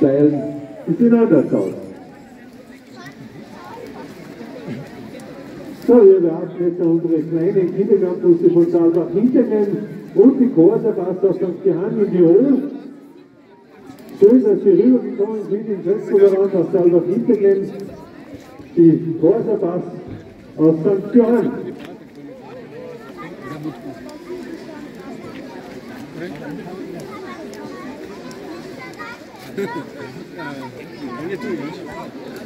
teilen ein bisschen anders. So, hier werden jetzt unsere kleinen Kindergartenbusse von Salbach Hintergren und die Corsa-Bass aus St. Johann in Tirol. Schön, dass Sie rübergekommen sind im Festprogramm aus Salbach Hintergren. Die Corsa-Bass aus St. Johann. 呵呵人家队员全